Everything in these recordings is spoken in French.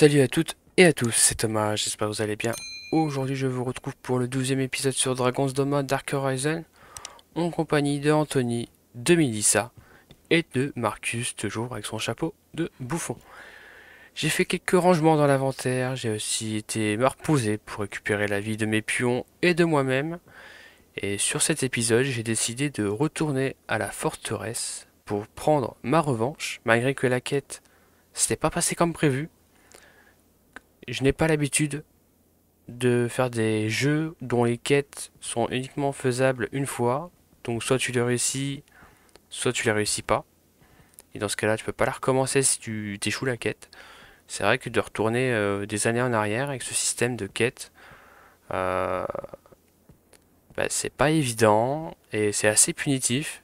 Salut à toutes et à tous, c'est Thomas, j'espère que vous allez bien. Aujourd'hui je vous retrouve pour le 12 e épisode sur Dragon's Dogma Dark Horizon, en compagnie de Anthony, de Melissa et de Marcus, toujours avec son chapeau de bouffon. J'ai fait quelques rangements dans l'inventaire, j'ai aussi été me pour récupérer la vie de mes pions et de moi-même. Et sur cet épisode, j'ai décidé de retourner à la forteresse pour prendre ma revanche, malgré que la quête s'était pas passée comme prévu je n'ai pas l'habitude de faire des jeux dont les quêtes sont uniquement faisables une fois. Donc soit tu les réussis, soit tu les réussis pas. Et dans ce cas-là, tu peux pas la recommencer si tu t'échoues la quête. C'est vrai que de retourner euh, des années en arrière avec ce système de quête, euh, bah, c'est pas évident et c'est assez punitif.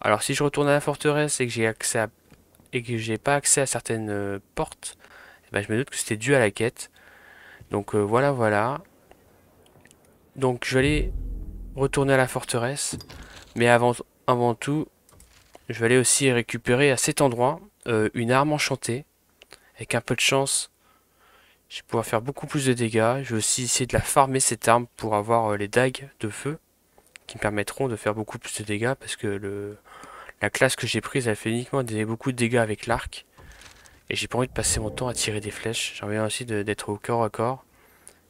Alors si je retourne à la forteresse et que j'ai accès et que j'ai pas accès à certaines euh, portes, bah, je me doute que c'était dû à la quête. Donc euh, voilà, voilà. Donc je vais aller retourner à la forteresse. Mais avant, tout, je vais aller aussi récupérer à cet endroit euh, une arme enchantée. Avec un peu de chance, je vais pouvoir faire beaucoup plus de dégâts. Je vais aussi essayer de la farmer cette arme pour avoir euh, les dagues de feu. Qui me permettront de faire beaucoup plus de dégâts. Parce que la classe que j'ai prise, elle fait uniquement beaucoup de dégâts avec l'arc. Et j'ai pas envie de passer mon temps à tirer des flèches. J'ai envie aussi d'être au corps à corps.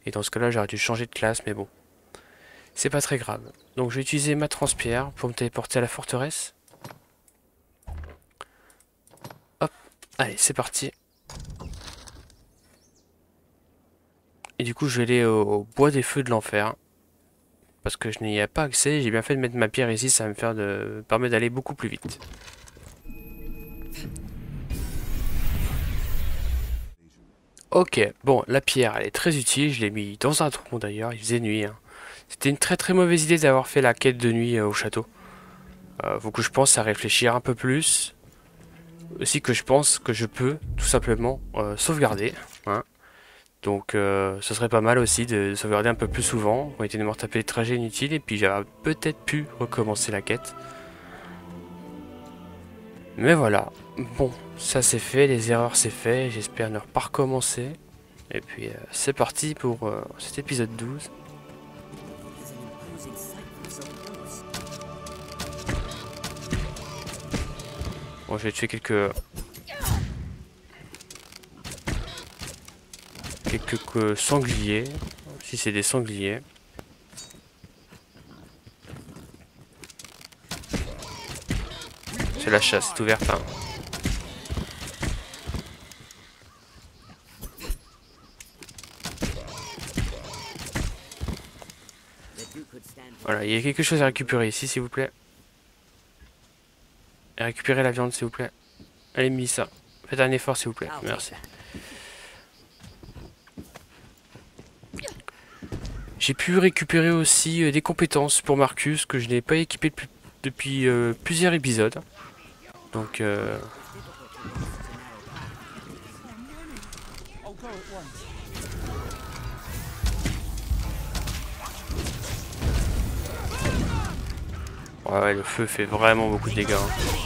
Et dans ce cas-là, j'aurais dû changer de classe, mais bon. C'est pas très grave. Donc je vais utiliser ma transpierre pour me téléporter à la forteresse. Hop. Allez, c'est parti. Et du coup, je vais aller au, bois des feux de l'enfer. Parce que je n'y ai pas accès. J'ai bien fait de mettre ma pierre ici. Ça va me faire de... permet d'aller beaucoup plus vite. Ok, bon, la pierre, elle est très utile. Je l'ai mis dans un tronc d'ailleurs. Il faisait nuit. Hein. C'était une très très mauvaise idée d'avoir fait la quête de nuit euh, au château. Euh, faut que je pense à réfléchir un peu plus. Aussi que je pense que je peux tout simplement euh, sauvegarder. Hein. Donc ce serait pas mal aussi de sauvegarder un peu plus souvent. On était de mort taper les trajets inutiles et puis j'aurais peut-être pu recommencer la quête. Mais voilà. Bon, ça c'est fait, les erreurs c'est fait, j'espère ne pas recommencer. Et puis euh, c'est parti pour euh, cet épisode 12. Bon, je vais tuer quelques... Quelques sangliers, si c'est des sangliers. C'est la chasse, c'est ouvert. Hein. Voilà, il y a quelque chose à récupérer ici, s'il vous plaît. Et récupérer la viande, s'il vous plaît. Allez, mis ça. Faites un effort, s'il vous plaît. Merci. J'ai pu récupérer aussi euh, des compétences pour Marcus que je n'ai pas équipé depuis, euh, plusieurs épisodes. Donc... Euh... Ouais, le feu fait vraiment beaucoup de dégâts. Hein.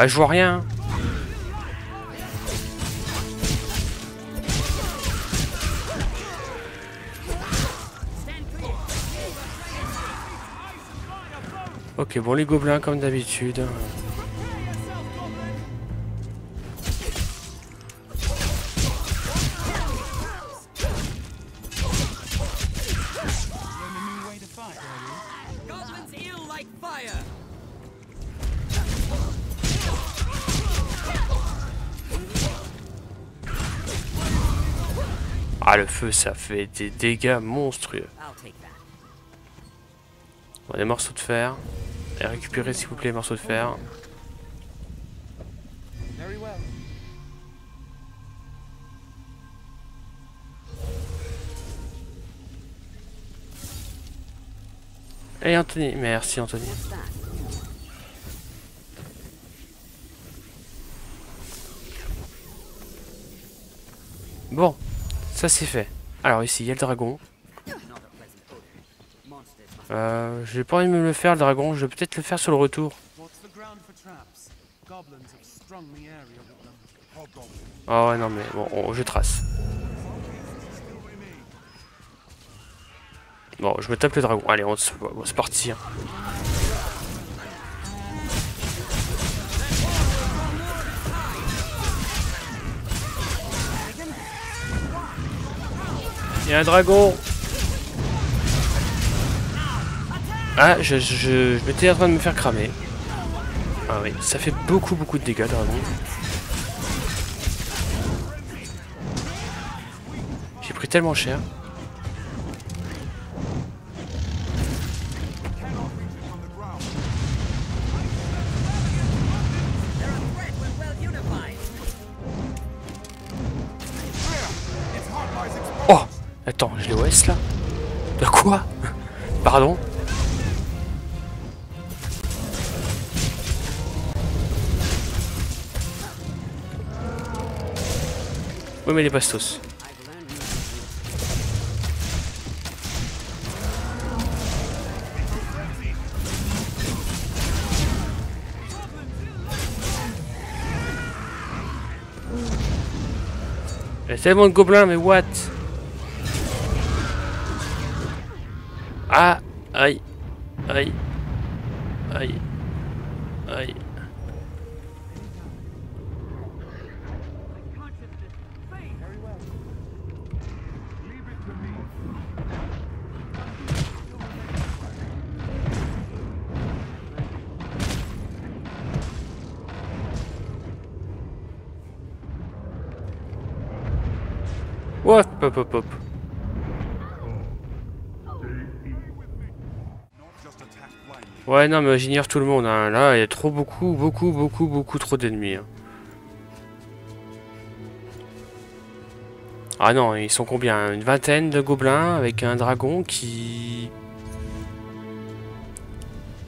Ah, je vois rien. Ok, bon, les gobelins comme d'habitude. Ah, le feu, ça fait des dégâts monstrueux. Bon, des morceaux de fer. Récupérez s'il vous plaît les morceaux de fer. Et Anthony, merci Anthony. Bon, ça c'est fait. Alors ici, il y a le dragon. Euh, j'ai pas envie de me le faire, le dragon. Je vais peut-être le faire sur le retour. Oh ouais, non mais bon, je trace. Bon, je me tape le dragon. Allez, on, c'est parti. Hein. Il y a un dragon Ah, je, je, je m'étais en train de me faire cramer. Ah oui, ça fait beaucoup beaucoup de dégâts, dragon. J'ai pris tellement cher. Attends, je l'ai OS là De quoi? Pardon? Oui mais les bastos. Il y a tellement de gobelins, mais what? Hop, hop, hop. Ouais, non, mais j'ignore tout le monde. Hein. Là, il y a trop, beaucoup, beaucoup, beaucoup, beaucoup trop d'ennemis. Hein. Ah non, ils sont combien? Une vingtaine de gobelins avec un dragon qui...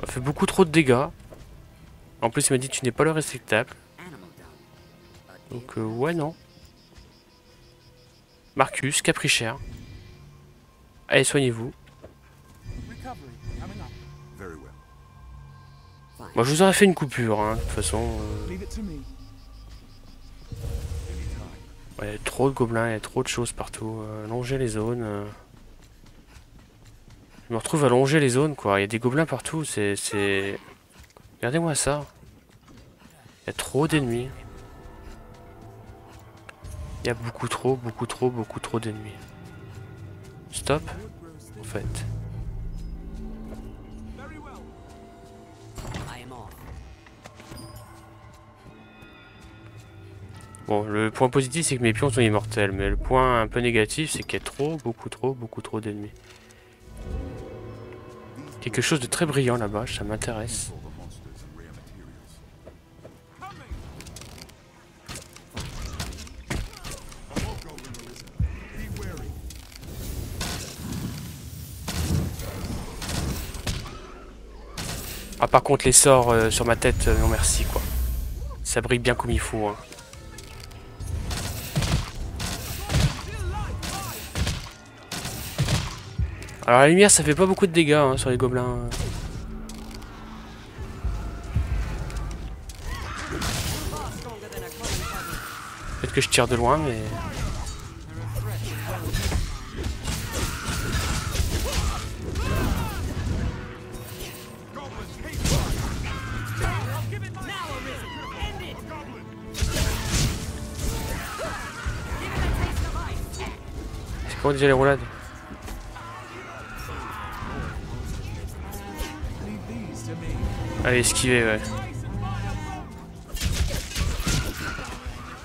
fait beaucoup trop de dégâts. En plus, il m'a dit tu n'es pas le respectable. Donc, euh, ouais, non. Marcus, cher. Allez, soignez-vous. Moi, je vous aurais fait une coupure, hein, de toute façon. Euh. il y a trop de gobelins, il y a trop de choses partout. Euh, les zones. Euh. Je me retrouve à longer les zones, quoi. Il y a des gobelins partout, c'est... Regardez-moi ça. Il y a trop d'ennemis. Il y a beaucoup trop, beaucoup trop, beaucoup trop d'ennemis. Stop, en fait. Bon, le point positif, c'est que mes pions sont immortels, mais le point un peu négatif, c'est qu'il y a trop, beaucoup trop, beaucoup trop d'ennemis. Quelque chose de très brillant là-bas, ça m'intéresse. Ah par contre les sorts euh, sur ma tête, euh, non merci quoi. Ça brille bien comme il faut. Hein. Alors la lumière ça fait pas beaucoup de dégâts hein, sur les gobelins. Peut-être que je tire de loin mais... Comment déjà les roulades Allez, esquiver, ouais.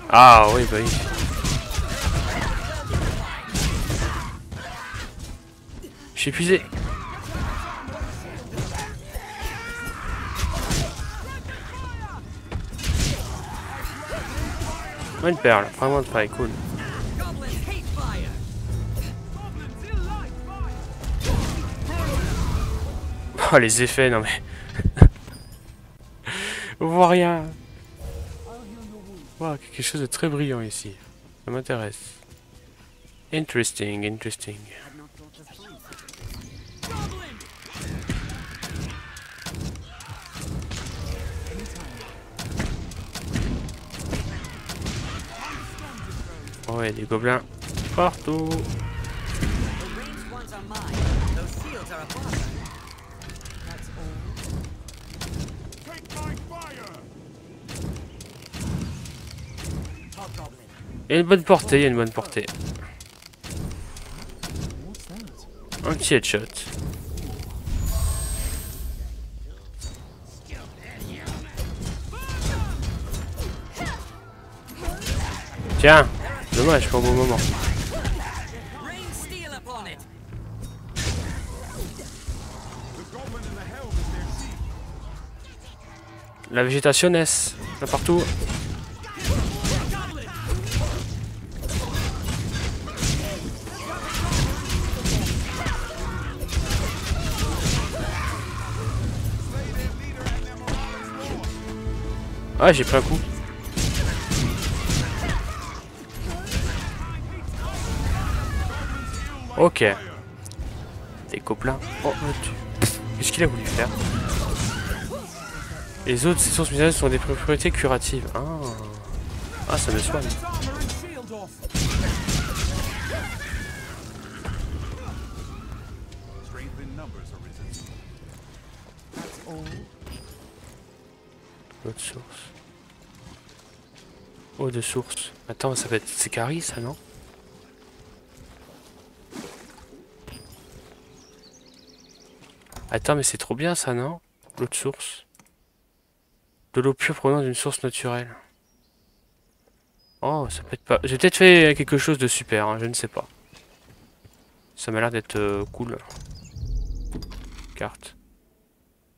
Ah oui, bah oui. Je suis épuisé. une perle, vraiment de faille, cool. Les effets, non mais... On voit rien. quelque chose de très brillant ici. Ça m'intéresse. Interesting, interesting. Oh, a des gobelins partout. Il y a une bonne portée, il y a une bonne portée. Un petit headshot. Tiens, dommage, pas au bon moment. La végétation naisse, là partout. Ah, j'ai pris un coup. Ok. Des copains. Oh, Qu'est-ce qu'il a voulu faire? Les autres sources minérales sont des propriétés curatives. Ah, ah ça me soigne. Source. Attends, ça va être... C'est ça, non? Attends, mais c'est trop bien, ça, non? L'eau de source. De l'eau pure provenant d'une source naturelle. Oh, ça peut être pas... J'ai peut-être fait quelque chose de super, hein, je ne sais pas. Ça m'a l'air d'être euh, cool. Carte.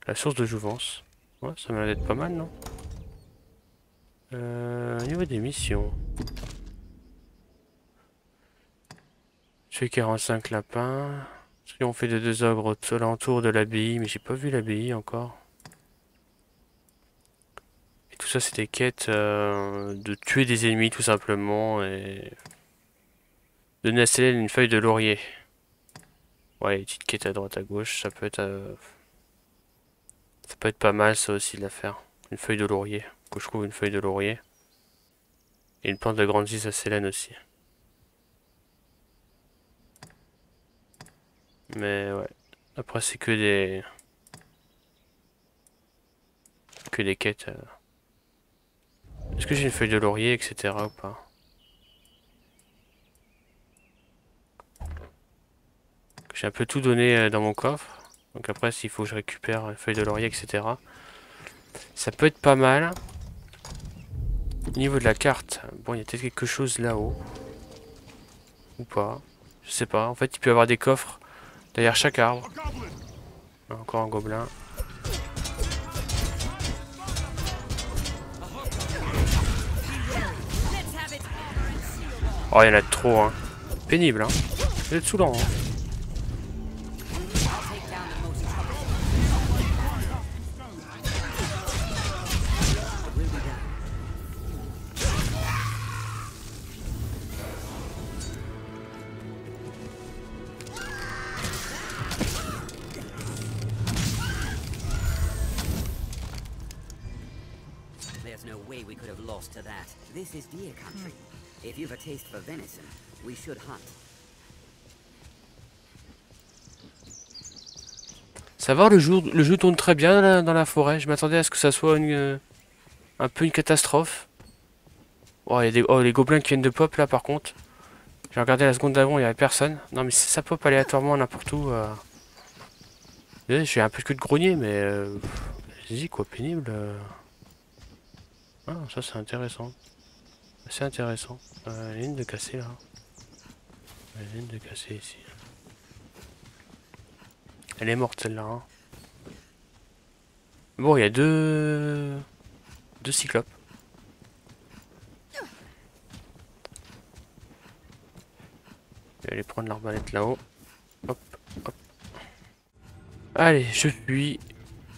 La source de jouvence. Ça m'a l'air d'être pas mal, non? Euh, Au niveau des missions. Tuer 45 lapins. On fait de deux ogres alentour de l'abbaye, mais j'ai pas vu l'abbaye encore. Et tout ça, c'est des quêtes euh, de tuer des ennemis, tout simplement, et... À Célène une feuille de laurier. Ouais, petite quête à droite à gauche, ça peut être... Euh, ça peut être pas mal ça aussi de la faire. Une feuille de laurier. Que je trouve une feuille de laurier. Et une plante de grande à Célène aussi. Mais ouais. Après c'est que des... Que des quêtes. Euh. Est-ce que j'ai une feuille de laurier, etc. ou pas? J'ai un peu tout donné euh, dans mon coffre. Donc après, s'il faut que je récupère une feuille de laurier, etc. Ça peut être pas mal. Au niveau de la carte, bon, il y a peut-être quelque chose là-haut. Ou pas. Je sais pas. En fait, il peut y avoir des coffres derrière chaque arbre. Encore un gobelin. Oh, il y en a trop, hein. Pénible, hein. Êtes saoulant, hein. Ça va, le jeu, le jeu tourne très bien dans la forêt. Je m'attendais à ce que ça soit une, euh, un peu une catastrophe. Oh, y a des, oh, les gobelins qui viennent de pop là par contre. J'ai regardé la seconde d'avant, il n'y avait personne. Non mais ça pop aléatoirement n'importe où. Euh... J'ai un peu que de grogner mais... Euh... Vas-y quoi, pénible. Euh. Ah, ça c'est intéressant. C'est intéressant. Euh, de là. De ici. Elle est morte celle-là. Hein. Bon, il y a deux... Deux cyclopes. Je vais aller prendre l'arbalète là-haut. Hop, hop. Allez, je fuis.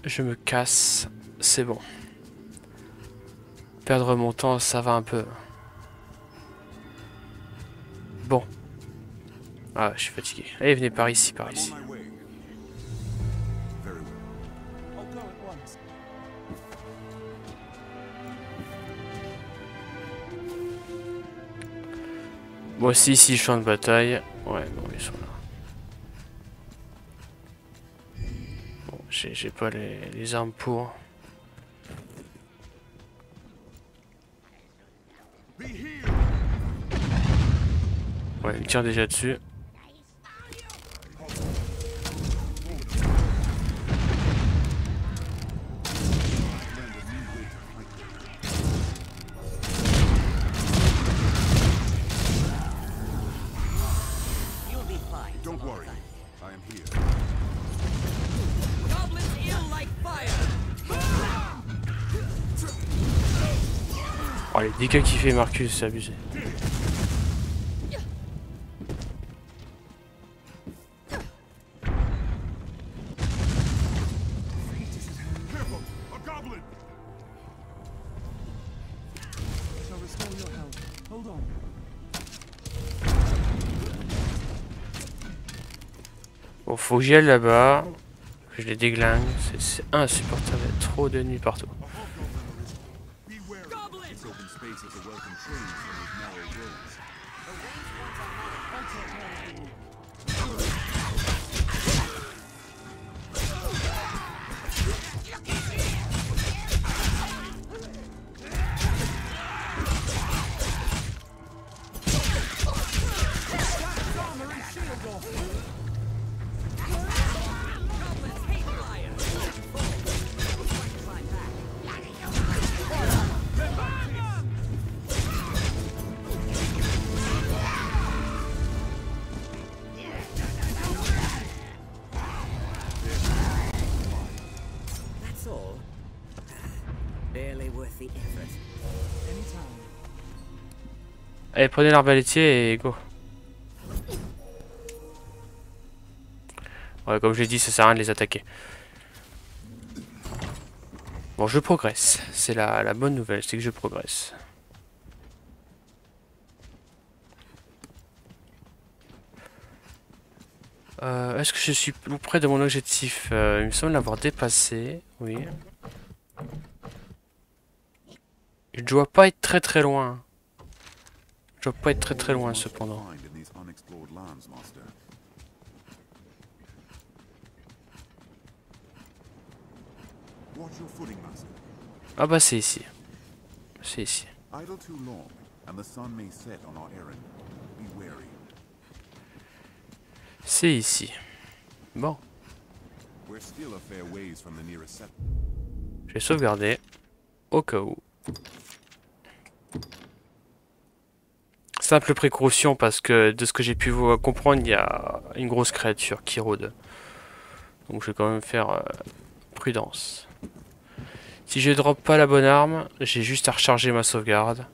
Je me casse. C'est bon. Perdre mon temps, ça va un peu. Ah, je suis fatigué. Allez, venez par ici, par ici. on my way. Very well. I'll go at once. Bon, si, ici, champ de bataille. Ouais, bon, ils sont là. Bon, j'ai pas les, armes pour. Ouais, il me tire déjà dessus. Dégâts qu'il fait Marcus, c'est abusé. Bon, faut que j'y aille là-bas. Je les déglingue. C'est- insupportable. Trop d'ennemis partout. Allez, prenez l'arbalétier et go. Ouais, comme je l'ai dit, ça sert à rien de les attaquer. Bon, je progresse. C'est la, bonne nouvelle, c'est que je progresse. Euh, Est-ce que je suis plus près de mon objectif? Euh, Il me semble l'avoir dépassé. Oui. Je dois pas être très très loin. Je dois pas être très très loin cependant. Ah bah c'est ici. C'est ici. C'est ici. Bon, We're still a fair ways from the nearest settlement. je vais sauvegarder. Au cas où. Simple précaution parce que de ce que j'ai pu vous comprendre, il y a une grosse créature qui rôde. Donc je vais quand même faire euh, prudence. Si je drop pas la bonne arme, j'ai juste à recharger ma sauvegarde.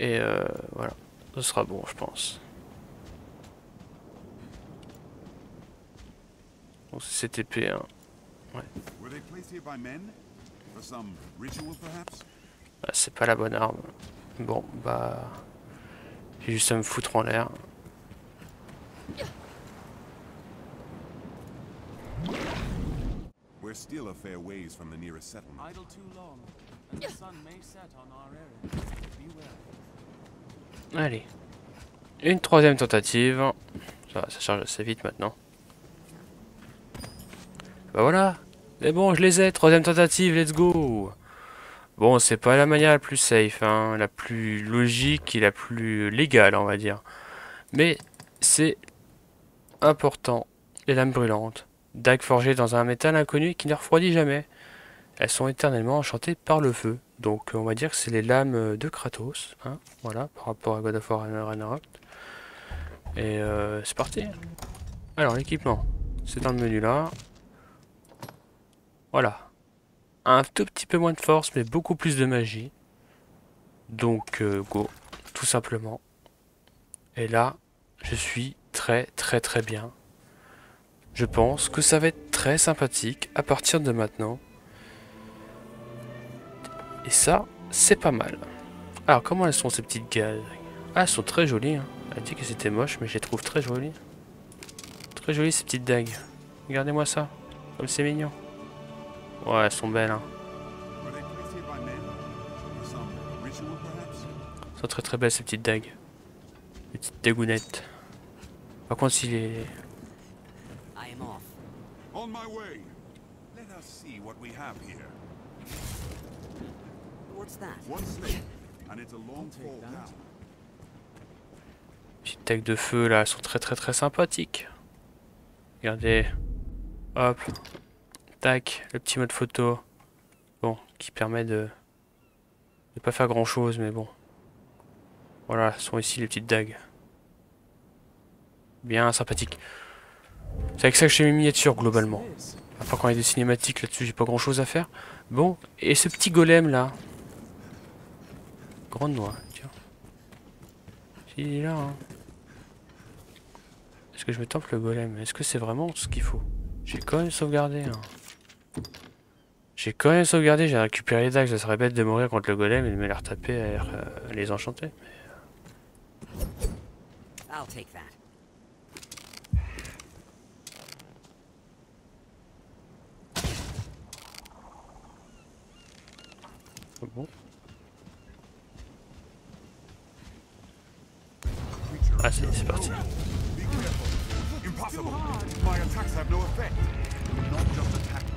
Et euh, voilà, ce sera bon je pense. Donc c'est cette épée. hein. Perhaps? Ah, c'est pas la bonne arme. Bon, bah... J'ai juste à me foutre en l'air. We're still a fair ways from the nearest settlement. Idle too long, and the sun may set on our errand. Beware. Allez. Une troisième tentative. Ça, va, ça charge assez vite maintenant. Bah voilà. Mais bon, je les ai. Troisième tentative, let's go. Bon, c'est pas la manière la plus safe, hein, la plus logique et la plus légale, on va dire. Mais c'est important. Les lames brûlantes. Dagues forgées dans un métal inconnu qui ne refroidit jamais. Elles sont éternellement enchantées par le feu. Donc on va dire que c'est les lames de Kratos. Hein, voilà, par rapport à God of War Ragnarok. Et euh, c'est parti. Alors l'équipement. C'est dans le menu là. Voilà. Un tout petit peu moins de force, mais beaucoup plus de magie. Donc euh, go, tout simplement. Et là, je suis très très très bien. Je pense que ça va être très sympathique à partir de maintenant. Et ça, c'est pas mal. Alors, comment elles sont ces petites gales? Ah, elles sont très jolies. hein. Elle dit que c'était moche, mais je les trouve très jolies. Très jolies ces petites dagues. Regardez-moi ça. Comme c'est mignon. Ouais, elles sont belles, hein. Elles sont très très belles ces petites dagues. Les petites dagounettes. Par contre, si les... I am off. On my way. Let us see what we have here. What's that? One slip, and it's a long fall down. petites dagues de feu là, elles sont très très très sympathiques. Regardez. Hop. Tac, le petit mode photo. Bon, qui permet de de pas faire grand chose, mais bon. Voilà, sont ici les petites dagues. Bien sympathiques. C'est avec ça que je fais mes miniatures globalement. Après quand il y a des cinématiques là-dessus, j'ai pas grand chose à faire. Bon, et ce petit golem là. Grande noix, tiens. Il est là, hein. Est-ce que je me tente le golem? Est-ce que c'est vraiment ce qu'il faut? J'ai quand même sauvegardé, hein. J'ai quand même sauvegardé, j'ai récupéré les dagues, ça serait bête de mourir contre le golem et de me les retaper à, à les enchanter. I'll take that. Ah Bon. Ah c'est c'est parti. Impossible. My attacks have no effect. Do not just attack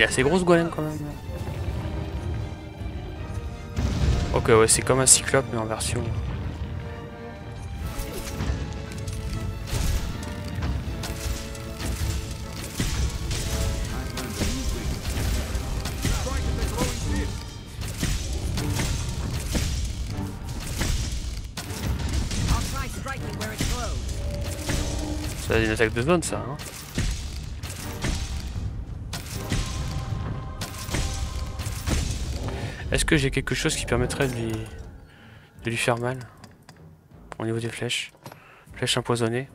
est assez gros ce golem quand même. Ok ouais c'est comme un cyclope mais en version. C'est une attaque de zone ça. Hein que j'ai quelque chose qui permettrait de lui, de lui faire mal Au niveau des flèches. Flèches empoisonnées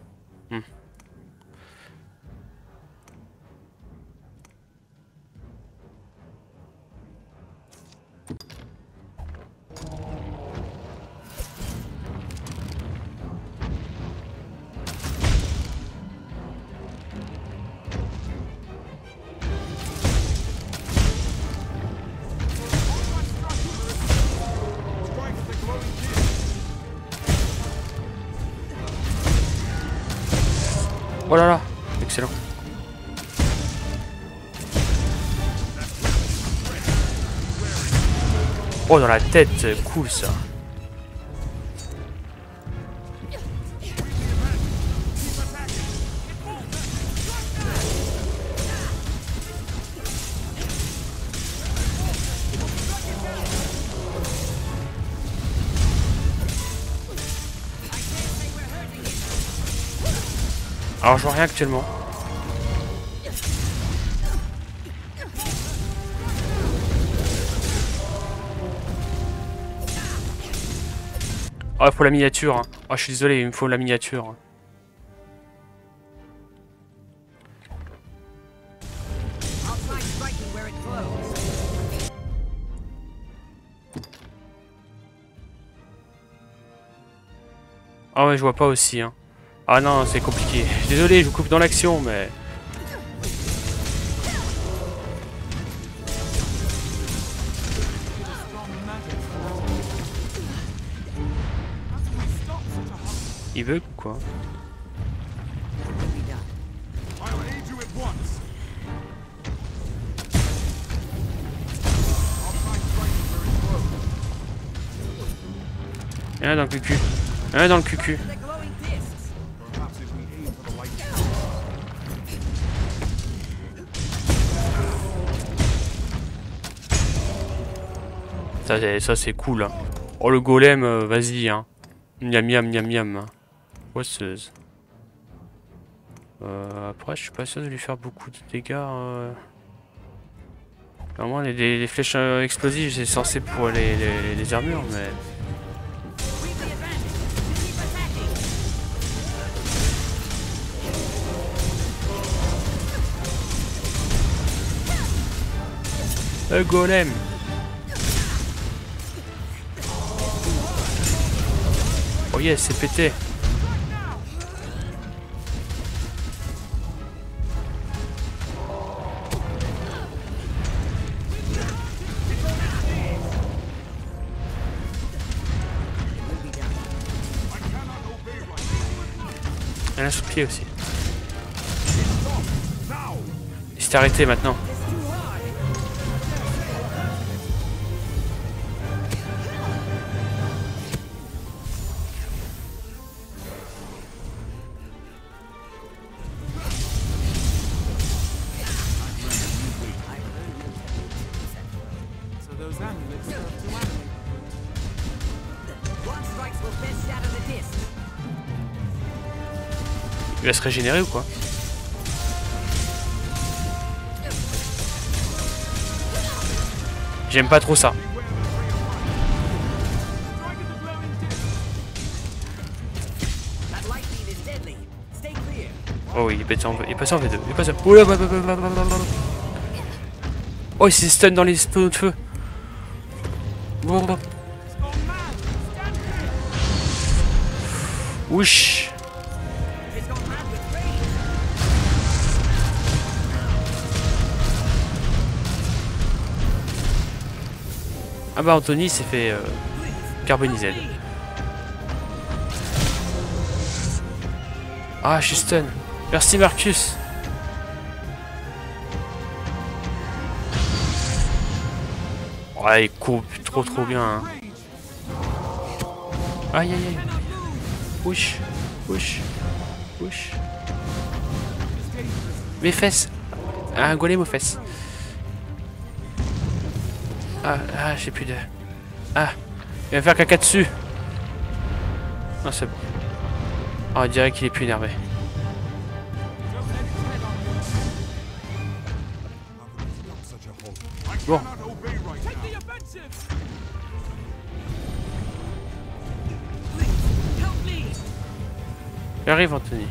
dans la tête, cool ça. Alors je vois rien actuellement. Oh, il faut la miniature. hein. Oh, je suis désolé, il me faut la miniature. Ah ouais, je vois pas aussi. Hein. Ah non, c'est compliqué. Désolé, je vous coupe dans l'action, mais... Il bug ou quoi Il y en a dans le cucu. Il y en a dans le cucu. Ça, ça c'est cool. Hein. Oh le golem, euh, vas-y hein. Miam miam miam miam. Hein. Poisseuse. Euh, après, je suis pas sûr de lui faire beaucoup de dégâts. Euh... Normalement, les, flèches euh, explosives, c'est censé pour les, les- armures, mais... Le golem Oh yes, c'est pété aussi. Il s'est arrêté maintenant. Régénérer ou quoi J'aime pas trop ça. Oh oui, il est passé en, il est passé en V2. Il est passé en... Bah, bah. Oh, il s'est stun dans les explosions de feu. Ouch. Ah bah Anthony s'est fait euh, carboniser. Ah, je suis stun. Merci Marcus. Ouais, il court trop trop bien. hein. Aïe aïe aïe. Ouch. Ouch. Ouch. Mes fesses. Un golem aux fesses. Ah, ah, j'ai plus de... Ah, il va faire caca dessus. Non, c'est bon. Ah, on dirait qu'il est plus énervé. Bon. J'arrive, Anthony.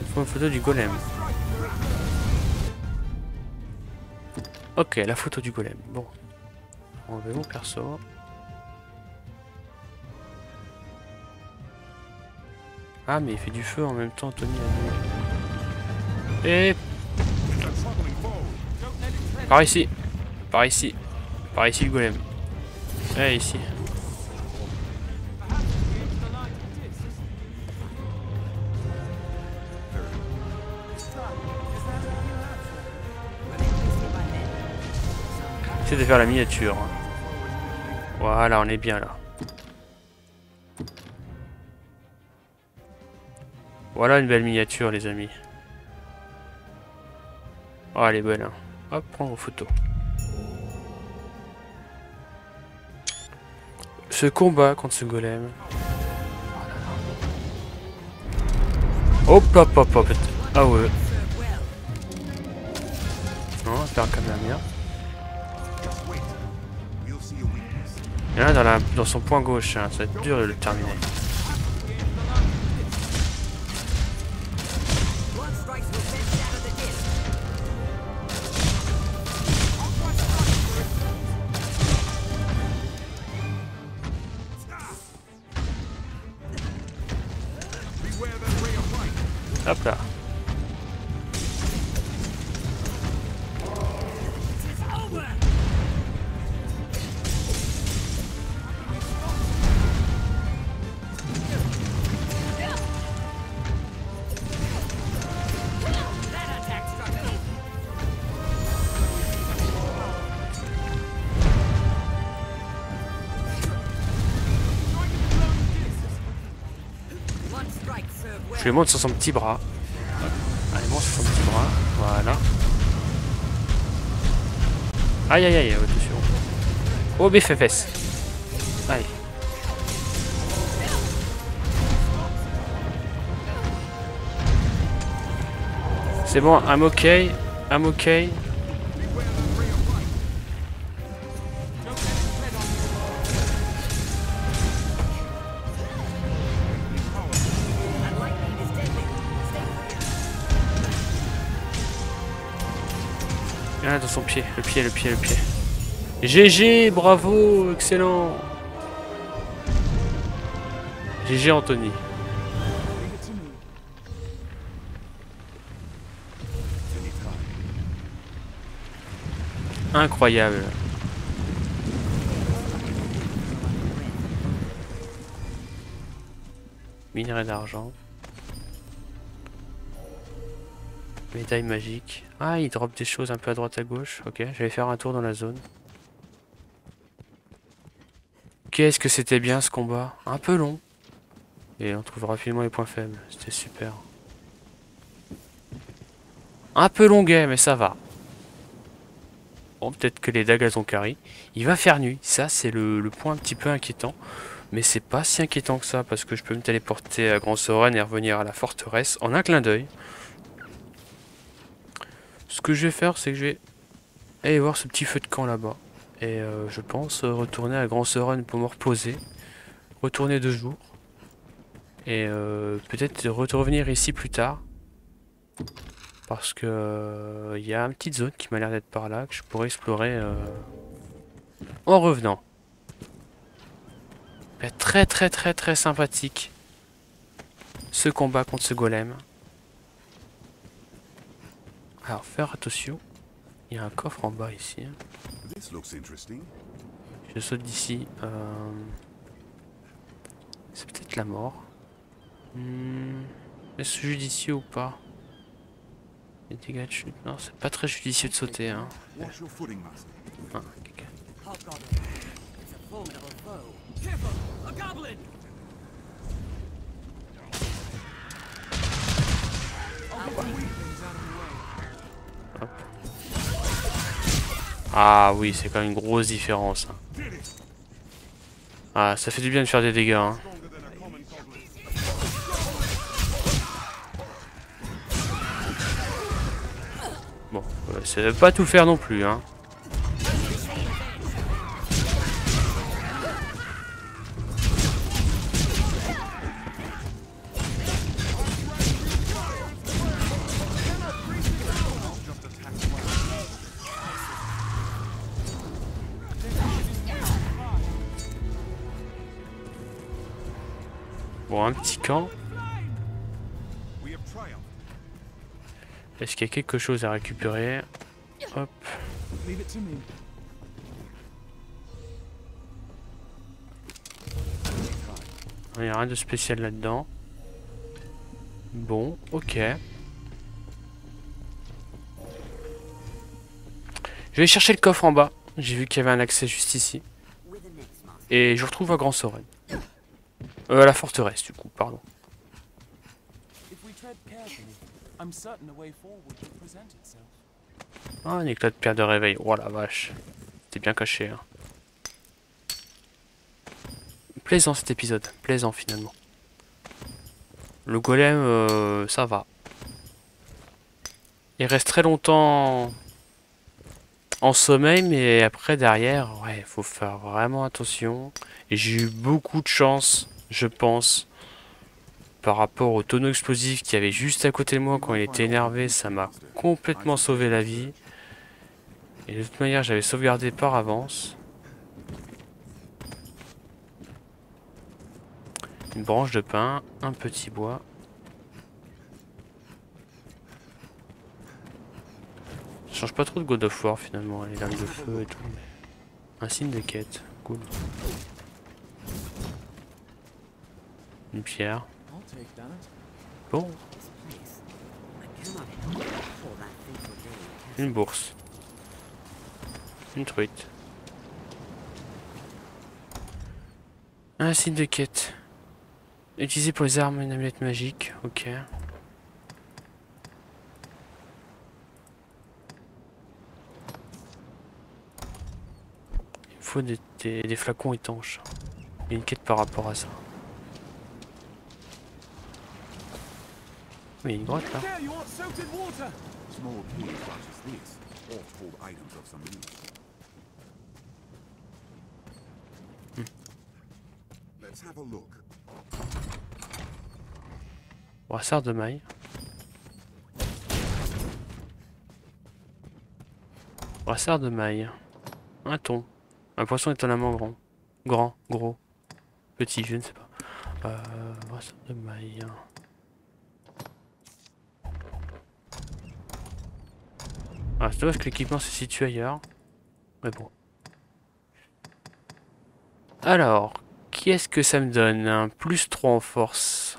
Il faut une photo du golem. Ok, la photo du golem. Bon. On va mon perso. Ah, mais il fait du feu en même temps, dit. Et par ici. Par ici. Par ici, le golem. Ouais, ici. De faire la miniature. Voilà, on est bien là. Voilà une belle miniature, les amis. Oh, elle est belle. Hein. Hop, prends vos photos. Ce combat contre ce golem. Hop, hop, hop, hop. Ah ouais. Non, faire comme la. Il y en a dans, son point gauche, hein, ça va être dur de le terminer. Lui monte sur son petit bras. Allez, monte sur son petit bras. Voilà. Aïe aïe aïe, attention. Oh, BFFS. Aïe. C'est bon, I'm okay. I'm okay. Le pied, le pied, le pied. GG, bravo, excellent. GG Anthony. Incroyable. Minerai d'argent. Médaille magique. Ah, il drop des choses un peu à droite à gauche. Ok, je vais faire un tour dans la zone. Qu'est-ce que c'était bien ce combat Un peu long. Et on trouve rapidement les points faibles. C'était super. Un peu longuet, mais ça va. Bon, peut-être que les dagues ont carré. Il va faire nuit. Ça, c'est le, le point un petit peu inquiétant. Mais c'est pas si inquiétant que ça parce que je peux me téléporter à Grand Soren et revenir à la forteresse en un clin d'œil. Ce que je vais faire, c'est que je vais aller voir ce petit feu de camp là-bas. Et euh, je pense euh, retourner à Grand Soren pour me reposer. Retourner deux jours. Et euh, peut-être revenir ici plus tard. Parce que euh, il y a une petite zone qui m'a l'air d'être par là que je pourrais explorer euh, en revenant. Très très très très sympathique ce combat contre ce golem. Alors faire attention, il y a un coffre en bas ici. hein. This looks interesting. Je saute d'ici. euh, C'est peut-être la mort. Hmm, Est-ce judicieux ou pas? Les dégâts de chute. Non, c'est pas très judicieux de sauter. Hein. Ah, ok. Ah oui, c'est quand même une grosse différence. hein. Ah, ça fait du bien de faire des dégâts. Hein. Bon, euh, ça veut pas tout faire non plus. Hein. Camp. Est-ce qu'il y a quelque chose à récupérer? Hop. Il n'y a rien de spécial là-dedans. Bon, ok. Je vais chercher le coffre en bas. J'ai vu qu'il y avait un accès juste ici. Et je vous retrouve à Grand Soren. Euh, à la forteresse, du coup, pardon. Ah, un éclat de pierre de réveil. Oh la vache. C'était bien caché. Hein. Plaisant cet épisode. Plaisant finalement. Le golem, euh, ça va. Il reste très longtemps en sommeil, mais après derrière, ouais, faut faire vraiment attention. Et j'ai eu beaucoup de chance, je pense, par rapport au tonneau explosif qui avait juste à côté de moi quand il était énervé. Ça m'a complètement sauvé la vie. Et de toute manière, j'avais sauvegardé par avance. Une branche de pin, un petit bois. Ça change pas trop de God of War finalement, les lames de feu et tout. Un signe de quête, cool. Une pierre. I'll take that. Bon, This place. I cannot help but recall that fateful day in Castle une bourse. Une truite. Un signe de quête. Utilisé pour les armes, une amulette magique. Ok. faut des, des- des flacons étanches. Il y a une quête par rapport à ça. Mais il y a une grotte là. Look. Brassard de maille. Brassard de maille. Un thon. Un poisson étonnamment grand. Grand, gros. Petit, je ne sais pas. Euh, brassard de maille. Ah, c'est dommage que l'équipement se situe ailleurs. Mais bon. Alors, qu'est-ce que ça me donne Un plus 3 en force?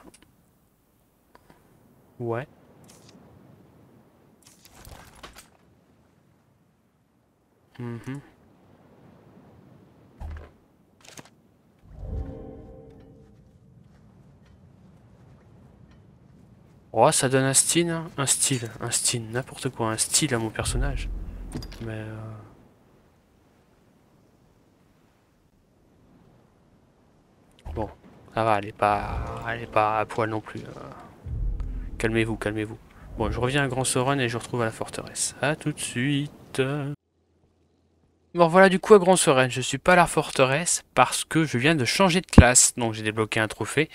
Ouais. Mhm. Oh, ça donne un style, hein. un style, un style, n'importe quoi, un style à mon personnage. Mais euh, bon, ça va, elle est pas, elle est pas à poil non plus. euh. Calmez-vous, calmez-vous. Bon, je reviens à Grand Soren et je retrouve à la forteresse. A tout de suite. Bon, voilà du coup à Grand Soren. Je suis pas à la forteresse parce que je viens de changer de classe. Donc j'ai débloqué un trophée.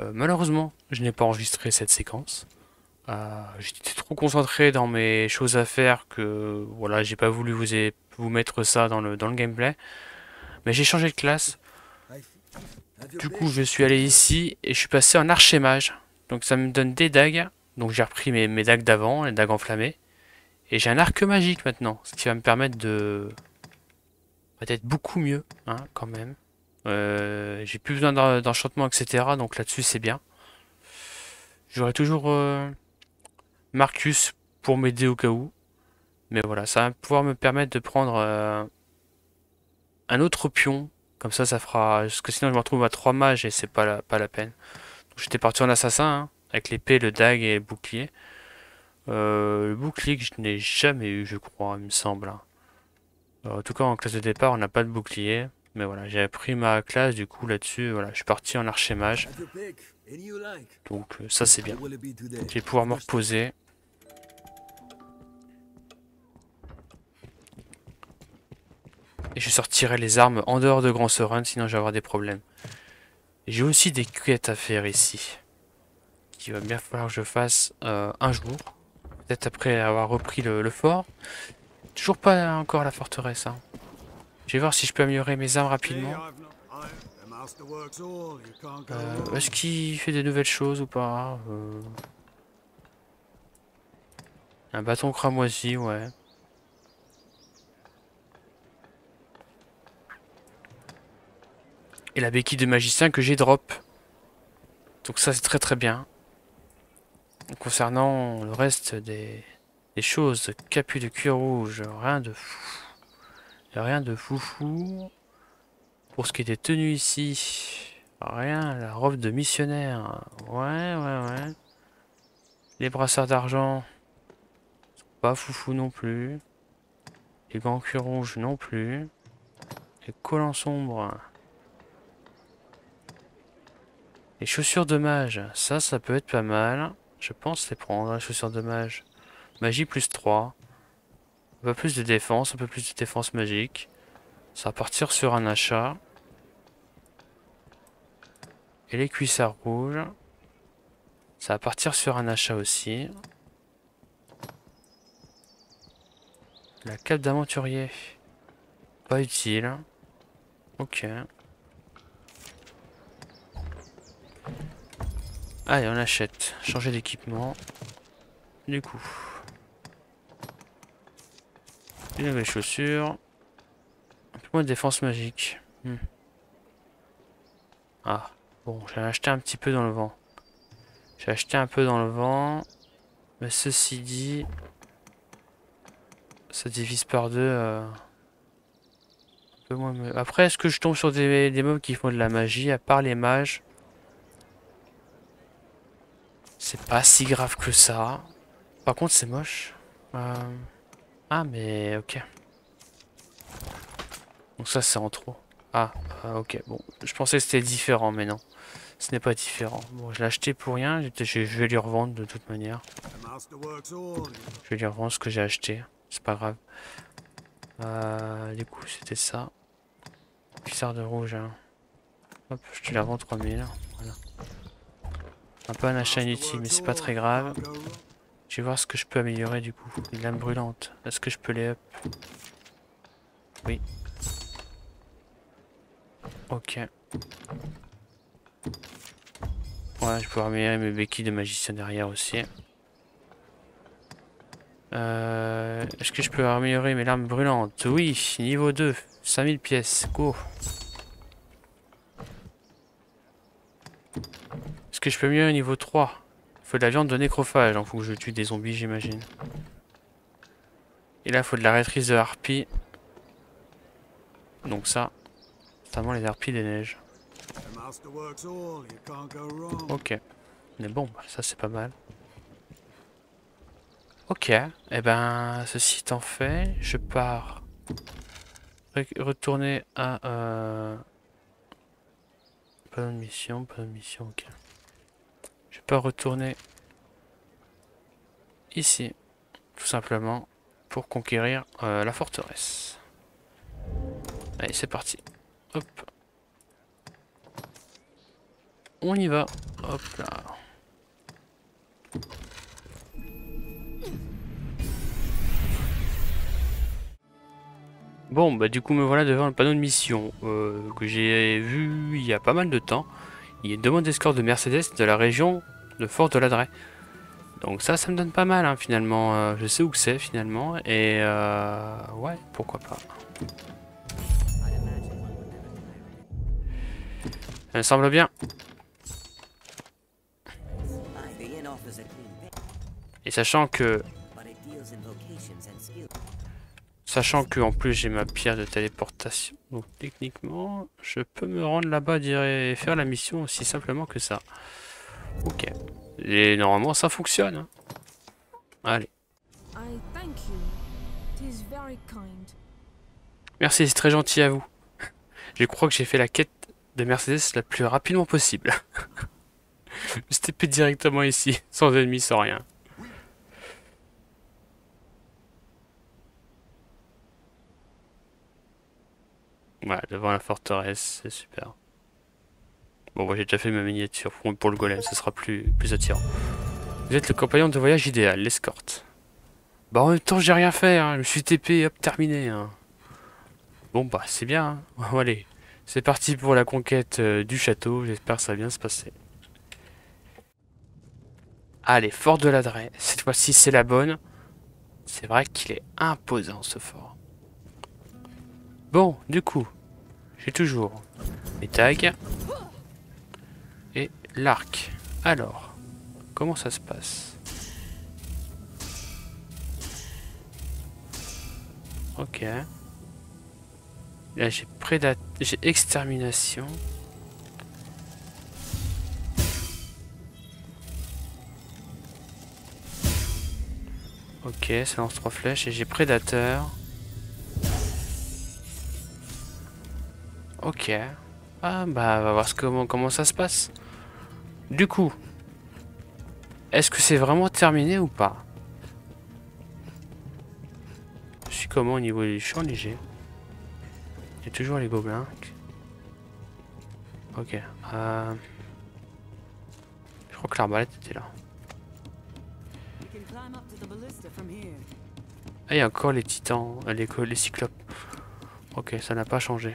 Euh, malheureusement, je n'ai pas enregistré cette séquence. Euh, J'étais trop concentré dans mes choses à faire que voilà, j'ai pas voulu vous, vous mettre ça dans le, dans le gameplay. Mais j'ai changé de classe. Du coup, je suis allé ici et je suis passé en archémage. Donc ça me donne des dagues. Donc j'ai repris mes, mes dagues d'avant, les dagues enflammées. Et j'ai un arc magique maintenant, ce qui va me permettre de... Peut-être beaucoup mieux, hein, quand même. Euh, j'ai plus besoin d'en- d'enchantement, etc. Donc là-dessus, c'est bien. J'aurai toujours euh, Marcus pour m'aider au cas où. Mais voilà, ça va pouvoir me permettre de prendre euh, un autre pion. Comme ça, ça fera... Parce que sinon, je me retrouve à 3 mages et c'est pas la, pas la peine. J'étais parti en assassin, hein, avec l'épée, le dague et le bouclier. Le bouclier que je n'ai jamais eu, je crois, il me semble. hein. En tout cas, en classe de départ, on n'a pas de bouclier. Mais voilà, j'ai appris ma classe, du coup, là-dessus, voilà, je suis parti en archémage. Donc, euh, ça, c'est bien. Je vais pouvoir me reposer. Et je sortirai les armes en dehors de Grand Soren, sinon je vais avoir des problèmes. J'ai aussi des quêtes à faire ici. Qu'il va bien falloir que je fasse euh, un jour. Peut-être après avoir repris le, le fort. Toujours pas encore la forteresse. hein. Je vais voir si je peux améliorer mes armes rapidement. Euh, Est-ce qu'il fait des nouvelles choses ou pas Euh, Un bâton cramoisi, ouais. Et la béquille de magicien que j'ai drop. Donc ça c'est très très bien. Concernant le reste des, des choses, capu de cuir rouge, rien de fou. Rien de foufou. Pour ce qui des tenues ici, rien, la robe de missionnaire, ouais, ouais, ouais. Les brassards d'argent, pas foufou non plus. Les gants cuir rouge non plus. Les collants sombres. Les chaussures de mage, ça, ça peut être pas mal. Je pense les prendre, les chaussures de mage. Magie plus 3. Peu plus de défense, un peu plus de défense magique. Ça va partir sur un achat. Et les cuissards rouges. Ça va partir sur un achat aussi. La cape d'aventurier. Pas utile. Ok. Allez, on achète. Changer d'équipement. Du coup. Une nouvelle chaussure. Un peu moins de défense magique. Hmm. Ah. Bon, j'ai acheté un petit peu dans le vent. J'ai acheté un peu dans le vent. Mais ceci dit... Ça divise par deux. euh, un peu moins me- Après, est-ce que je tombe sur des, des mobs qui font de la magie, à part les mages? C'est pas si grave que ça. Par contre, c'est moche. Euh, Ah, mais ok. Donc ça c'est en trop. Ah, ah, ok, bon. Je pensais que c'était différent, mais non. Ce n'est pas différent. Bon, je l'ai acheté pour rien. Je, vais lui revendre de toute manière. Je vais lui revendre ce que j'ai acheté. C'est pas grave. Euh, du coup, c'était ça. Cuissard de rouge. hein. Hop, je te la vends 3000. Voilà. Un peu un achat inutile, mais c'est pas très grave. Je vais voir ce que je peux améliorer du coup. Une lame brûlante. Est-ce que je peux les up? Oui. Ok. Ouais, je peux améliorer mes béquilles de magicien derrière aussi. Euh, Est-ce que je peux améliorer mes lames brûlantes? Oui, niveau 2. 5000 pièces. Go. Est-ce que je peux améliorer niveau 3 il faut de la viande de nécrophage, donc faut que je tue des zombies, j'imagine. Et là, faut de la rétrice de harpie. Donc ça, notamment les harpies des neiges. Ok. Mais bon, bah, ça c'est pas mal. Ok. Et ben, ceci étant fait, je pars re- retourner à... Euh... Pas de mission, pas de mission, ok. Pars retourner ici, tout simplement, pour conquérir euh, la forteresse. Allez, c'est parti. Hop. On y va. Hop là. Bon, bah du coup me voilà devant le panneau de mission euh, que j'ai vu il y a pas mal de temps. Il y a une demande d'escorte de Mercedes de la région de Fort de Ladret. Donc ça, ça me donne pas mal hein, finalement. Euh, je sais où c'est finalement et euh, ouais, pourquoi pas. Ça me semble bien. Et sachant que. Sachant que en plus j'ai ma pierre de téléportation, donc techniquement je peux me rendre là-bas et faire la mission aussi simplement que ça. Ok. Et normalement ça fonctionne. hein. Allez. Merci, c'est très gentil à vous. Je crois que j'ai fait la quête de Mercedes la plus rapidement possible. je directement ici, sans ennemis, sans rien. Voilà, devant la forteresse, c'est super. Bon, moi j'ai déjà fait ma miniature pour, le golem, ce sera plus, plus attirant. Vous êtes le compagnon de voyage idéal, l'escorte. Bah en même temps j'ai rien fait, hein. je me suis TP, hop, terminé. hein. Bon bah c'est bien. hein. Allez, c'est parti pour la conquête euh, du château. J'espère que ça va bien se passer. Allez, fort de l'adresse. Cette fois-ci c'est la bonne. C'est vrai qu'il est imposant ce fort. Bon, du coup, j'ai toujours les tags et l'arc. Alors, comment ça se passe? Ok. Là, j'ai prédat... j'ai extermination. Ok, ça lance trois flèches et j'ai prédateur. Ok. Ah bah on va voir ce- comment, comment ça se passe. Du coup, est-ce que c'est vraiment terminé ou pas? Je suis comment au niveau des champs légers Il y a toujours les gobelins. Ok. Euh... Je crois que l'arbalète était là. Ah, il y a encore les titans, euh, les cyclopes. Ok, ça n'a pas changé.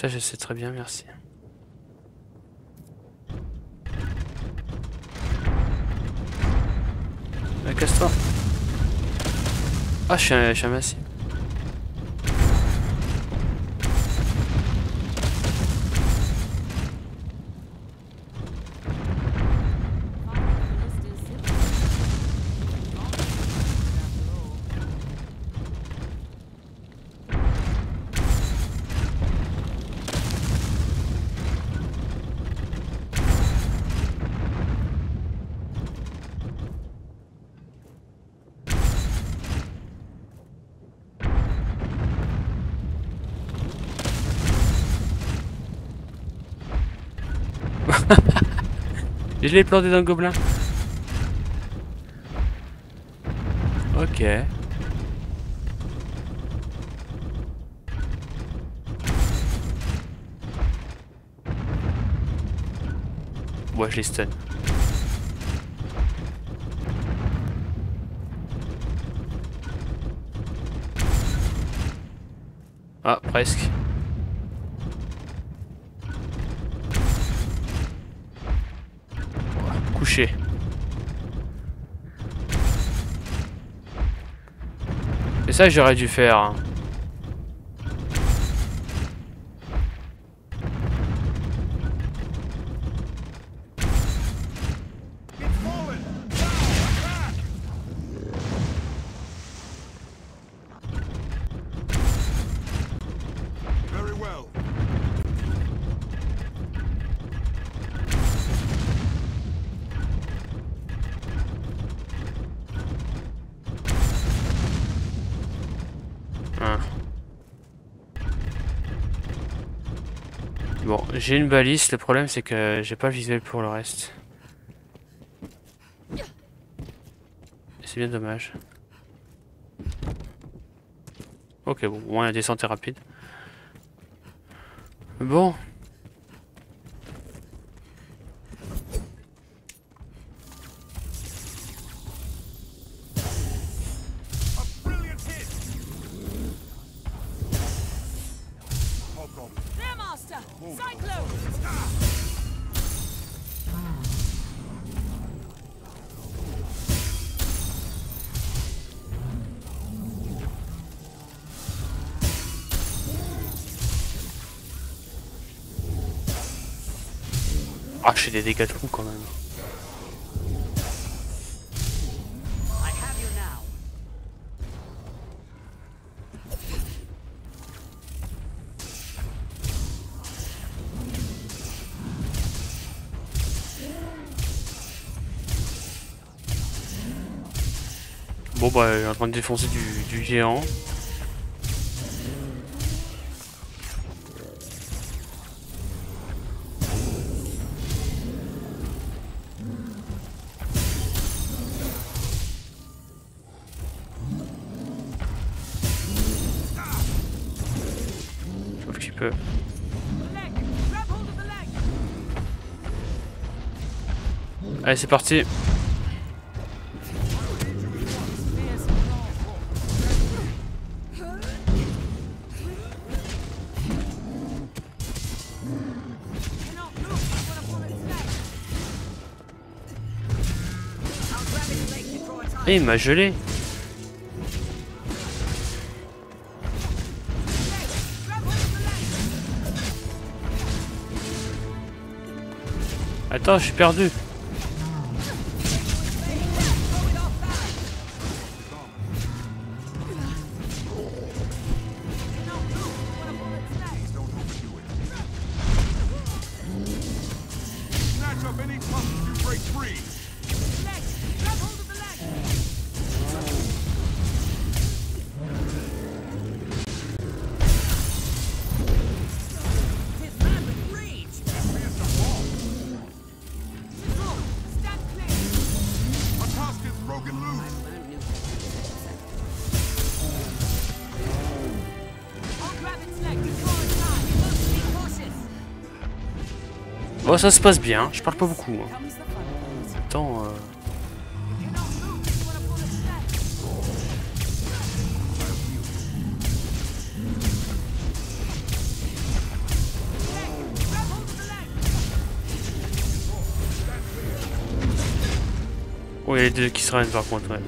Ça, je sais très bien, merci. Ah, Casse-toi. Ah, je suis un, un massif. Et je l'ai planté dans le gobelin. Ok. Ouais, je les stun. Ah, presque. Et ça, j'aurais dû faire. J'ai une balise, le problème c'est que j'ai pas le visuel pour le reste. C'est bien dommage. Ok, bon, au moins la descente est rapide. Bon. Fais des dégâts de fou quand même. Bon bah, il est en train de défoncer du, du géant. Leg before it's Et il m'a gelé. Attends, je suis perdu. Ça se passe bien. Je parle pas beaucoup. hein. Attends. euh, les deux qui se ramènent par contre, ouais.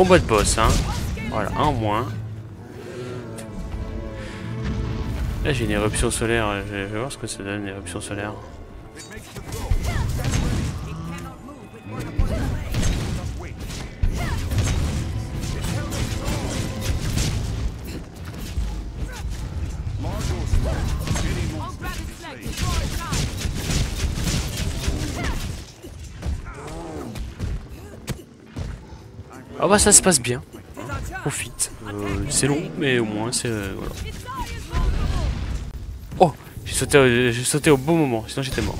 Combat de boss, hein. Voilà, un moins. Là j'ai une éruption solaire, je vais voir ce que ça donne, une éruption solaire. Bah ça se passe bien. Profite. Euh, c'est long, mais au moins c'est... euh, voilà. Oh J'ai sauté, au- j'ai sauté au bon moment, sinon j'étais mort.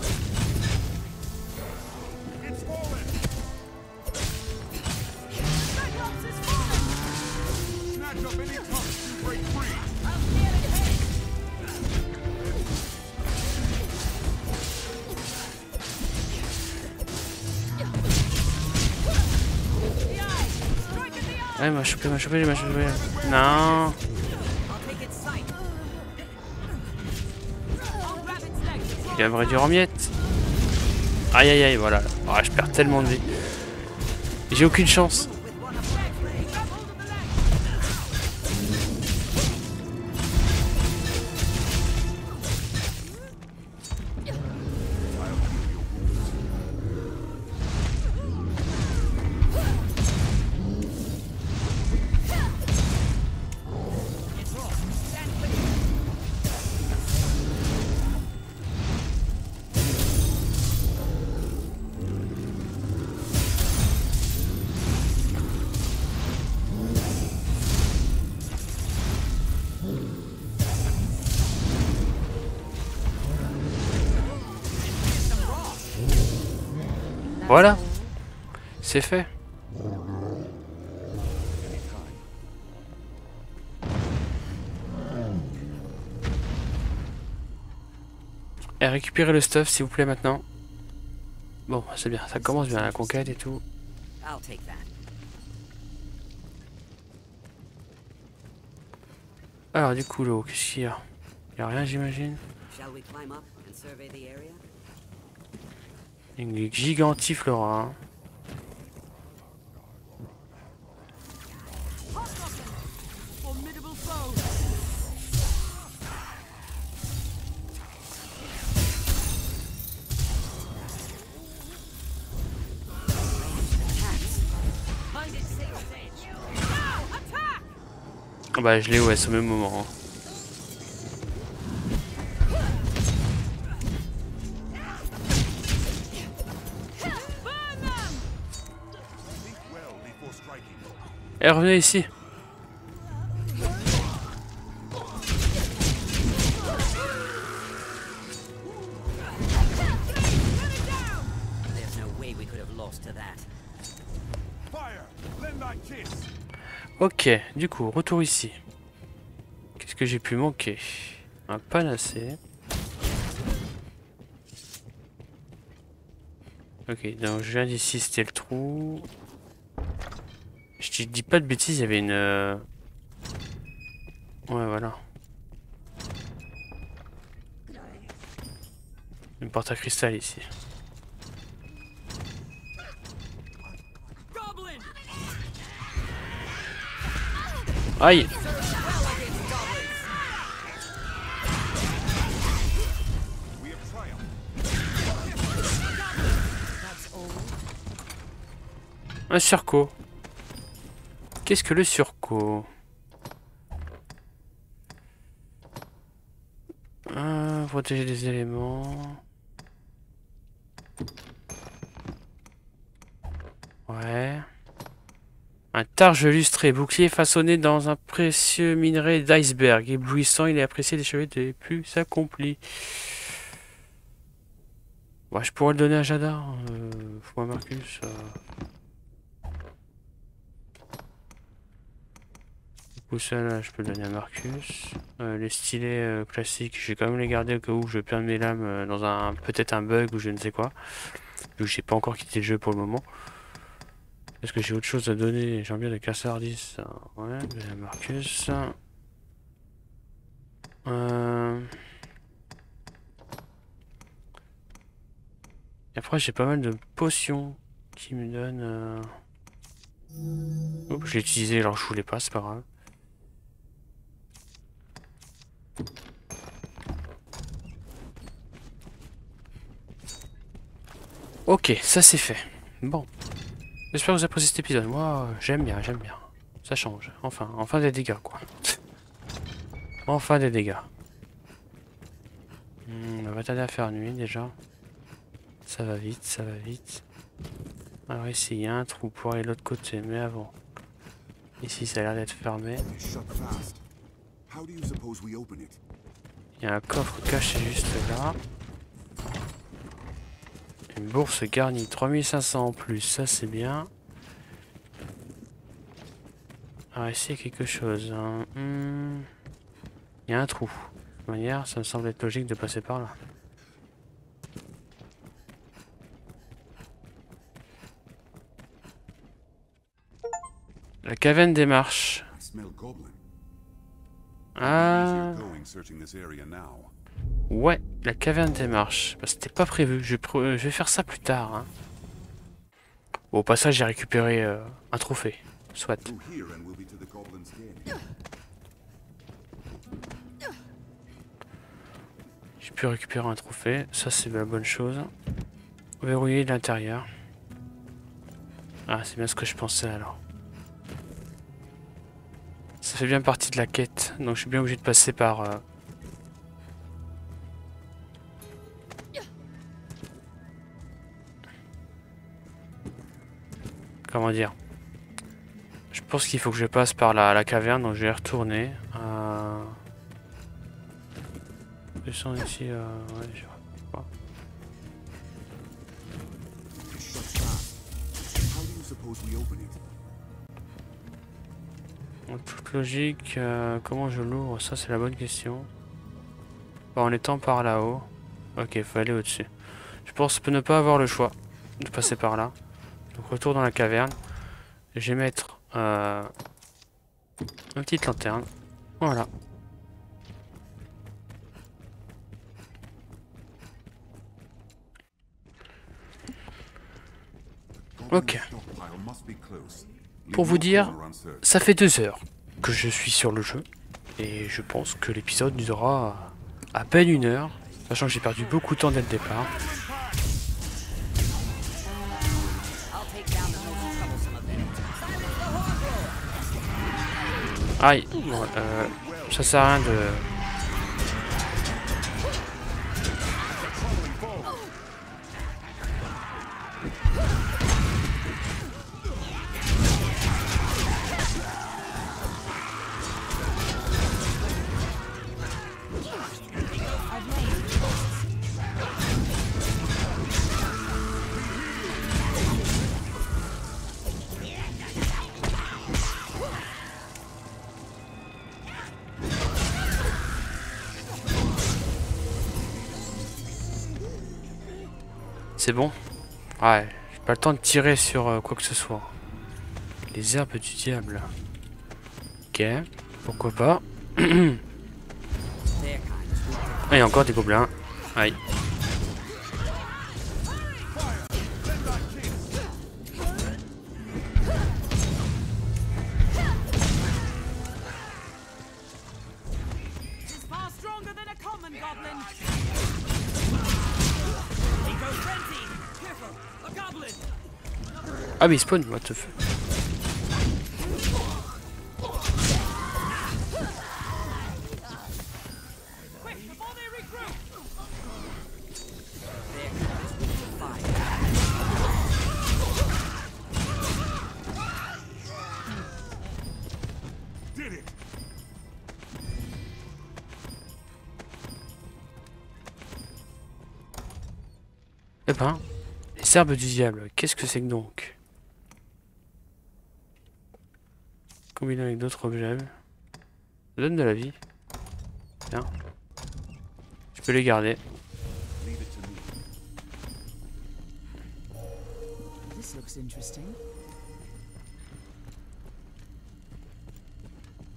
Il m'a chopé, il m'a chopé. Non. Il me réduire en miettes. Aïe aïe aïe, voilà. Ah, je perds tellement de vie. J'ai aucune chance. Voilà. C'est fait. Et récupérez le stuff s'il vous plaît maintenant. Bon, c'est bien, ça commence bien la conquête et tout. Alors du coup là, qu'est-ce qu'il y a? Il y a rien j'imagine Shall we climb up and survey the area? Une gigantiflora. hein. Ah Bah je l'ai ouais, au même moment. hein. Lend thy kiss! Ok, du coup, retour ici. Qu'est-ce que j'ai pu manquer? Un panacée. Ok, donc je viens d'ici, c'était le trou. Je te dis pas de bêtises, il y avait une... euh, Ouais, voilà. Une porte à cristal ici. Aïe. Un surco. Qu'est-ce que le surco Euh, Protéger des éléments. Ouais. Un targe lustré, bouclier façonné dans un précieux minerai d'iceberg. Éblouissant, il est apprécié des cheveux des plus accomplis. Ouais, je pourrais le donner à Jadar. Euh, faut à Marcus. euh. Coup, ça là, je peux le donner à Marcus. Euh, les stylets euh, classiques, je vais quand même les garder au cas où je perds mes lames euh, dans un peut-être un bug ou je ne sais quoi. Vu que j'ai pas encore quitté le jeu pour le moment. Est-ce que j'ai autre chose à donner? J'ai envie de cassardis. Ouais, à Marcus. Et après, j'ai pas mal de potions qui me donnent. Oups, je l'ai utilisé alors je voulais pas, c'est pas grave. Ok, ça c'est fait. Bon. J'espère que vous appréciez cet épisode. Moi, j'aime bien, j'aime bien. Ça change. Enfin, enfin des dégâts, quoi. enfin des dégâts. Hmm, on va tarder à faire nuit, déjà. Ça va vite, ça va vite. Alors ici, il y a un trou pour aller de l'autre côté, mais avant. Ici, ça a l'air d'être fermé. Il y a un coffre caché juste là. Une bourse garnie 3500 en plus, ça c'est bien. Alors ici il y a quelque chose. hein. Hmm. Il y a un trou. De toute manière, ça me semble être logique de passer par là. La caverne des marches. Ah. Ouais, la caverne des marches. Bah, C'était pas prévu. Je, vais pr- je vais faire ça plus tard. hein. Bon, au passage, j'ai récupéré euh, un trophée. Soit. J'ai pu récupérer un trophée. Ça, c'est la bonne chose. Verrouiller l'intérieur. Ah, c'est bien ce que je pensais alors. Fait bien partie de la quête. Donc, je suis bien obligé de passer par. euh, Comment dire Je pense qu'il faut que je passe par la, la caverne, donc je vais retourner. Euh... Descendre ici, euh... ouais, je logique, euh, comment je l'ouvre? Ça, c'est la bonne question. En étant par là-haut. Ok, faut aller au-dessus. Je pense ne pas avoir le choix de passer par là. Donc, retour dans la caverne. Je vais mettre euh, une petite lanterne. Voilà. Ok. Pour vous dire. Ça fait deux heures que je suis sur le jeu. Et je pense que l'épisode durera à peine une heure. Sachant que j'ai perdu beaucoup de temps dès le départ. Aïe, euh, ça sert à rien de... C'est bon Ouais, j'ai pas le temps de tirer sur euh, quoi que ce soit. Les herbes du diable. Ok, pourquoi pas. Kind. Ah, encore des gobelins. Aïe. Mais il spawn! Eh ben, les herbes du diable, qu'est-ce que c'est que donc? Avec d'autres objets. Ça donne de la vie. Tiens. Je peux les garder.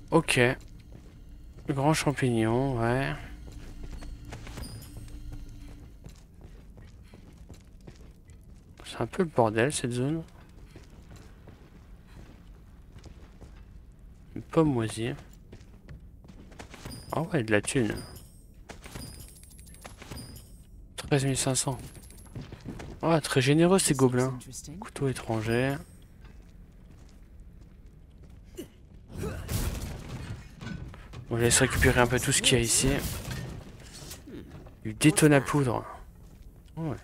Ok. Grand champignon, ouais. C'est un peu le bordel cette zone. Une pomme moisie. Ah ouais, de la thune. 13 500. Ah, très généreux ces gobelins. Couteau étranger. On laisse récupérer un peu tout ce qu'il y a ici. Du détone à poudre. Ouais.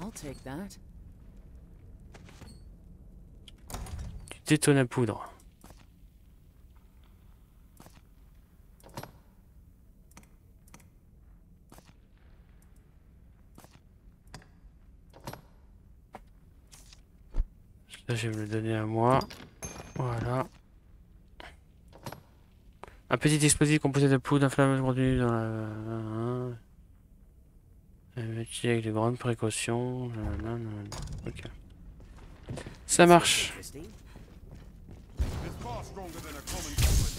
I'll take that. À poudre. Ça, je vais me le donner à moi. Voilà. Un petit explosif composé de poudre inflammable contenu dans la... Métier avec de grandes précautions. Ok. Ça marche. stronger than a common goblin.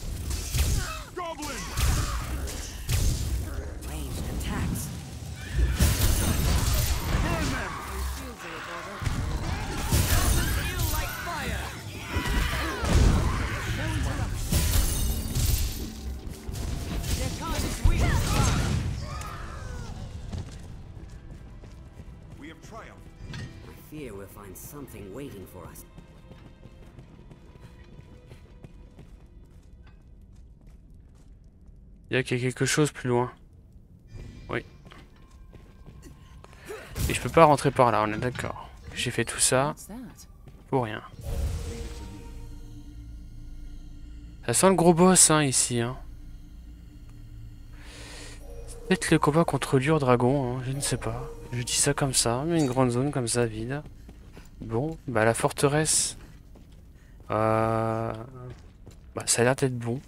Goblin! Ranged attacks. Burn them! Feel like fire! No interruption. Their is weak. We have triumphed. I fear we'll find something waiting for us. Il y a quelque chose plus loin. Oui. Et je peux pas rentrer par là, on est d'accord. J'ai fait tout ça pour rien. Ça sent le gros boss hein, ici. Hein. Peut-être le combat contre Lure Dragon, hein, je ne sais pas. Je dis ça comme ça, mais une grande zone comme ça, vide. Bon, bah la forteresse. Euh... Bah ça a l'air d'être bon.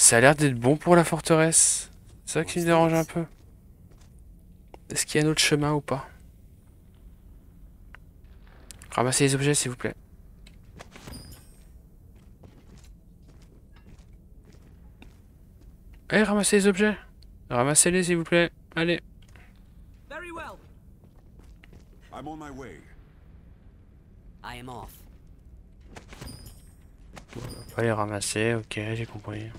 Ça a l'air d'être bon pour la forteresse. C'est ça qui me dérange un peu. Est-ce qu'il y a un autre chemin ou pas? Ramassez les objets s'il vous plaît. Allez, ramassez les objets. Ramassez-les s'il vous plaît. Allez. Very well. I'm on my way. I am off. Faut les ramasser, ok, j'ai compris.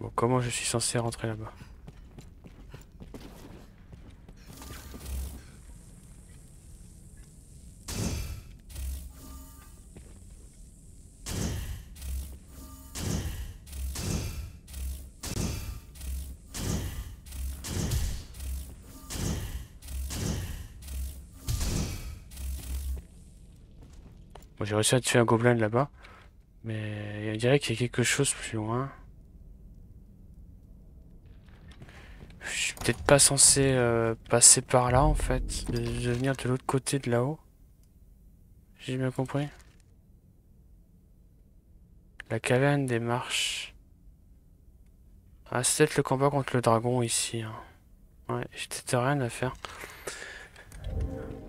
Bon, comment je suis censé rentrer là-bas j'ai réussi à tuer un gobelin là-bas. Mais on dirait qu'il y a quelque chose plus loin. Je suis peut-être pas censé euh, passer par là en fait. De, venir de l'autre côté de là-haut. J'ai bien compris. La caverne des marches. Ah, c'est peut-être le combat contre le dragon ici. hein. Ouais, j'ai peut-être rien à faire.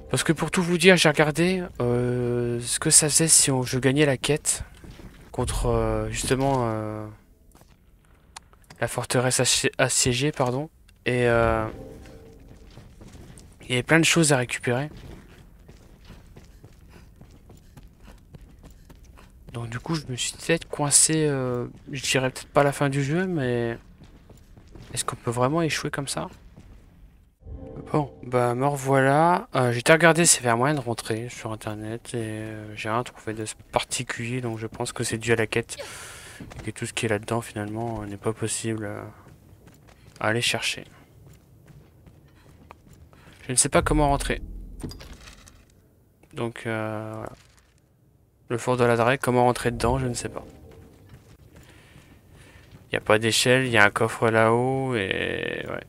Parce que pour tout vous dire, j'ai regardé euh, ce que ça faisait si je gagnais la quête contre euh, justement la forteresse assié- assiégée, pardon. Et euh, il y avait plein de choses à récupérer. Donc du coup, je me suis peut-être coincé, euh, je dirais peut-être pas la fin du jeu, mais est-ce qu'on peut vraiment échouer comme ça? Bon, bah me revoilà. Euh, J'ai été regarder s'il y avait moyen de rentrer sur internet et euh, j'ai rien trouvé de particulier, donc je pense que c'est dû à la quête. Et tout ce qui est là-dedans finalement n'est pas possible euh, à aller chercher. Je ne sais pas comment rentrer. Donc euh, voilà. Le fort de la Drague, comment rentrer dedans, je ne sais pas. Il n'y a pas d'échelle, il y a un coffre là-haut et ouais.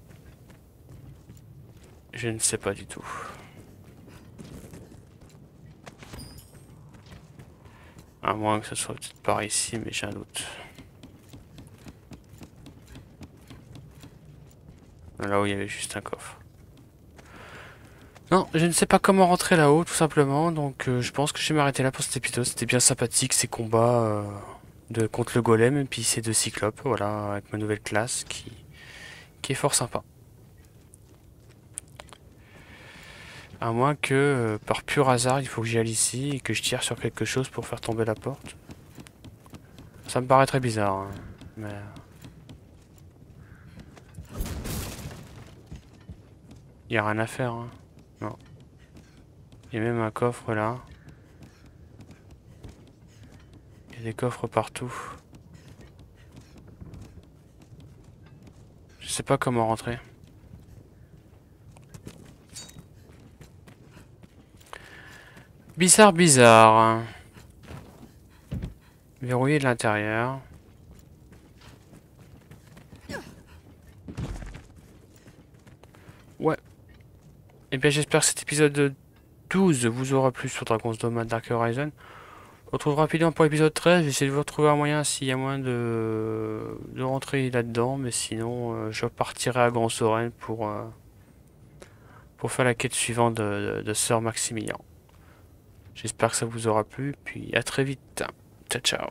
Je ne sais pas du tout. À moins que ce soit peut-être par ici, mais j'ai un doute. Là où il y avait juste un coffre. Non, je ne sais pas comment rentrer là-haut, tout simplement. Donc euh, je pense que je vais m'arrêter là pour cet épisode. C'était bien sympathique ces combats euh, contre le golem et puis ces deux cyclopes. Voilà, avec ma nouvelle classe qui, qui est fort sympa. À moins que, euh, par pur hasard, il faut que j'y aille ici et que je tire sur quelque chose pour faire tomber la porte. Ça me paraît très bizarre, hein, mais... Il a rien à faire, hein. Non. Il y a même un coffre là. Il y a des coffres partout. Je sais pas comment rentrer. Bizarre, bizarre. Verrouillé de l'intérieur. Ouais. Et bien j'espère que cet épisode 12 vous aura plu sur Dragon's Dogma Dark Horizon. On retrouve rapidement pour l'épisode 13. J'essaie de vous retrouver un moyen s'il y a moyen de, de rentrer là-dedans. Mais sinon, euh, je partirai à Grand Soren pour, euh, pour faire la quête suivante de, de, de Sœur Maximilien. J'espère que ça vous aura plu. Puis à très vite. Ciao, ciao.